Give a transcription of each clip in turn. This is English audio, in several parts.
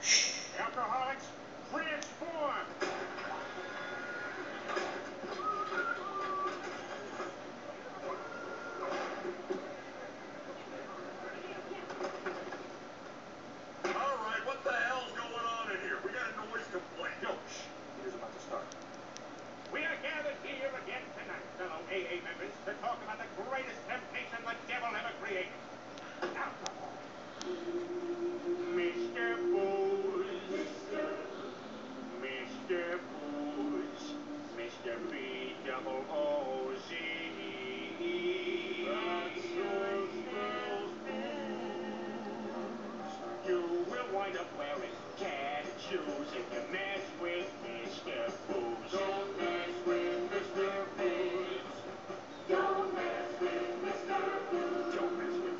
Shh. Alcoholics. You will wind up wearing cat shoes if you mess with Mr. Don't mess with Mr. Don't mess with Mr. Don't mess with.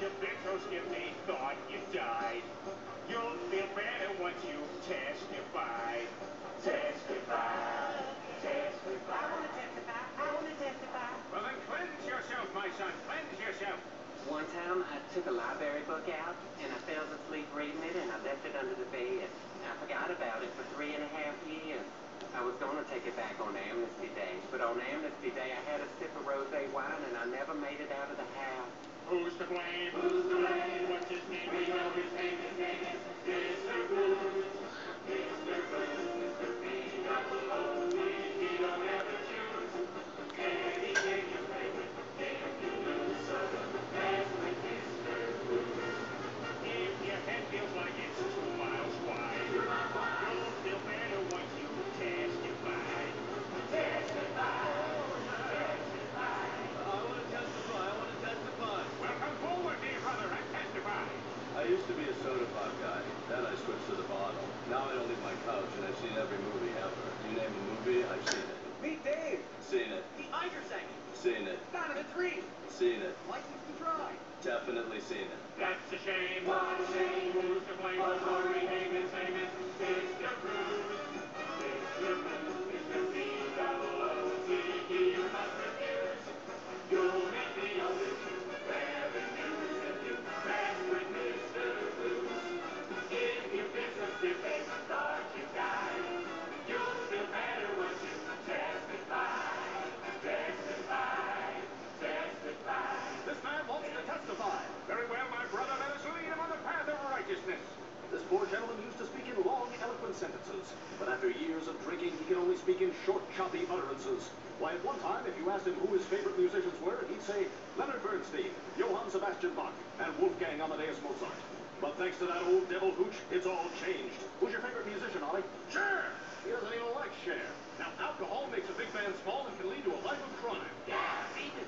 If been so they thought you died, you'll feel better once you. Testify. Testify. I want to testify. I want to testify. Well then cleanse yourself, my son. Cleanse yourself. One time I took a library book out and I fell asleep reading it and I left it under the bed. I forgot about it for three and a half years. I was going to take it back on Amnesty Day, but on Amnesty Day I had a sip of rosé wine and I never made it out of the house. Who's to blame? Who's to blame? Now I don't leave my couch, and I've seen every movie ever. You name a movie, I've seen it. Meet Dave, Seen it. the Eiger Sanction. Seen it. Donovan Three, Seen it. License to Drive. Definitely seen it. That's a shame. What a shame. Poor gentleman used to speak in long, eloquent sentences, but after years of drinking, he can only speak in short, choppy utterances. Why, at one time, if you asked him who his favorite musicians were, he'd say Leonard Bernstein, Johann Sebastian Bach, and Wolfgang Amadeus Mozart. But thanks to that old devil hooch, it's all changed. Who's your favorite musician, Ollie? Cher! He doesn't even like Cher. Now, alcohol makes a big band small and can lead to a life of crime. Rum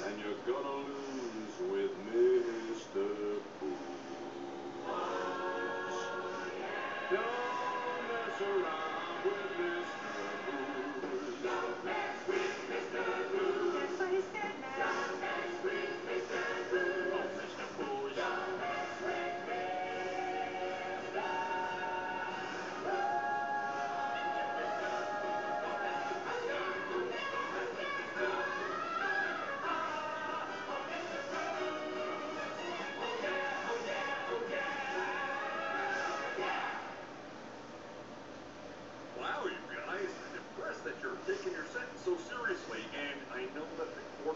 and you're gonna lose with Mr. Booze. Don't mess around with Mr.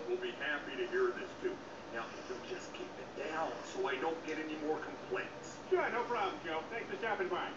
will be happy to hear this too. Now, if you'll just keep it down so I don't get any more complaints. Sure, no problem, Joe. Thanks for stopping by.